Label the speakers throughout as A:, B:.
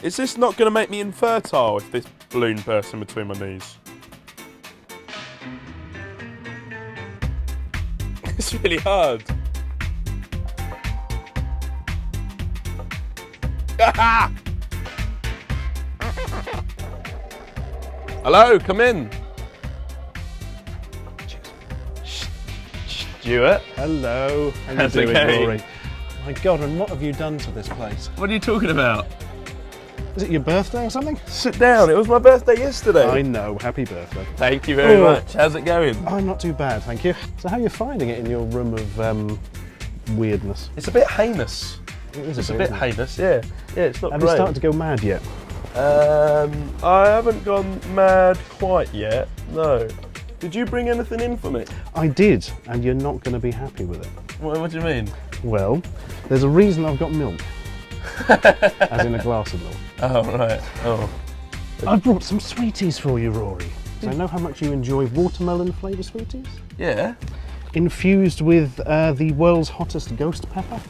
A: Is this not going to make me infertile if this balloon bursts in between my knees? It's really hard. Hello, come in. Stuart.
B: Hello. How you doing,
A: going?
B: Rory? My God, and what have you done to this place?
A: What are you talking about?
B: Is it your birthday or something?
A: Sit down. It was my birthday yesterday.
B: I know. Happy birthday.
A: Thank you very
B: Oh.
A: much. How's it going?
B: I'm not too bad, thank you. So, how are you finding it in your room of um, weirdness?
A: It's a bit heinous.
B: It is
A: It's a bit
B: isn't it?
A: heinous, yeah. Yeah, it's not
B: Have you
A: great.
B: started to go mad yet?
A: Um, I haven't gone mad quite yet. No. Did you bring anything in for me?
B: I did, and you're not going to be happy with it.
A: What, what do you mean?
B: Well, there's a reason I've got milk, as in a glass of milk.
A: Oh right. Oh.
B: I've brought some sweeties for you, Rory. So I know how much you enjoy watermelon flavour sweeties.
A: Yeah.
B: infused with uh, the world's hottest ghost pepper.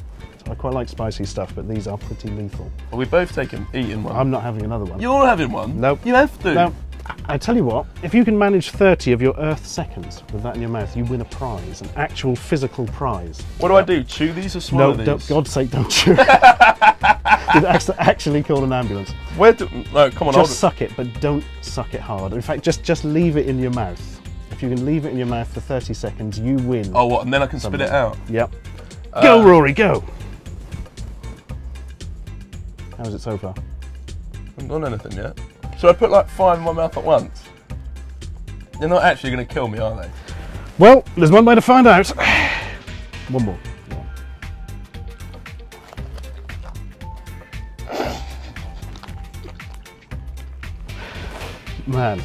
B: I quite like spicy stuff, but these are pretty lethal.
A: Well, we both taken eating one.
B: I'm not having another one.
A: You're having one.
B: Nope.
A: You have to.
B: Now, I tell you what, if you can manage 30 of your Earth seconds with that in your mouth, you win a prize, an actual physical prize.
A: What do I do? Chew these or swallow
B: No,
A: these?
B: don't, God's sake, don't chew. You'd actually call an ambulance.
A: Where do? No, come on.
B: Just suck it, but don't suck it hard. In fact, just, just leave it in your mouth. If you can leave it in your mouth for 30 seconds, you win.
A: Oh, what? And then I can spit it out.
B: Yep.
A: Uh,
B: Go, Rory, go! How's it so far?
A: I haven't done anything yet. So I put like five in my mouth at once. They're not actually going to kill me, are they?
B: Well, there's one way to find out. One more. Man,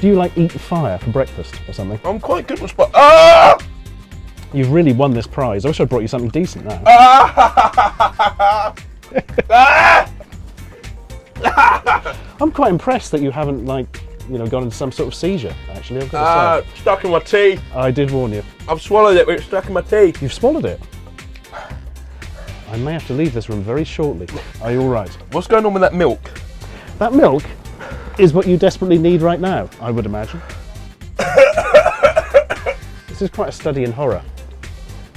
B: do you like eat fire for breakfast or something?
A: I'm quite good with spot. Ah!
B: You've really won this prize. I wish I brought you something decent now. I'm quite impressed that you haven't like, you know, gone into some sort of seizure. Actually, I've got to
A: Ah,
B: say.
A: stuck in my teeth.
B: I did warn you.
A: I've swallowed it, but it's stuck in my teeth.
B: You've swallowed it. I may have to leave this room very shortly. Are you all right?
A: What's going on with that milk?
B: That milk is what you desperately need right now, I would imagine. this is quite a study in horror.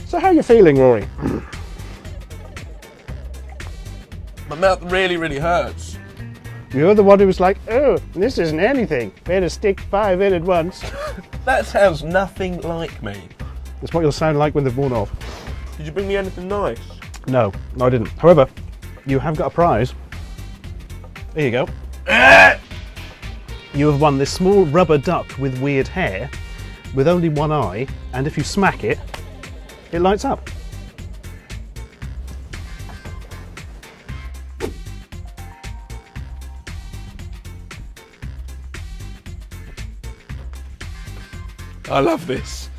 B: So, how are you feeling, Rory?
A: My mouth really, really hurts.
B: You're the one who was like, oh, this isn't anything. Better stick five in at once.
A: That sounds nothing like me.
B: That's what you'll sound like when they've worn off.
A: Did you bring me anything nice?
B: No, no, I didn't. However, you have got a prize. There you go. Eh! You have won this small rubber duck with weird hair, with only one eye, and if you smack it, it lights up.
A: I love this.